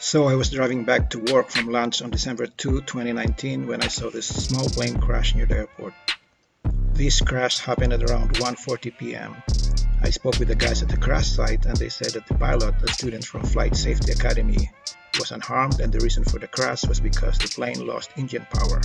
So I was driving back to work from lunch on December 2, 2019 when I saw this small plane crash near the airport. This crash happened at around 1.40 p.m. I spoke with the guys at the crash site and they said that the pilot, a student from Flight Safety Academy, was unharmed and the reason for the crash was because the plane lost engine power.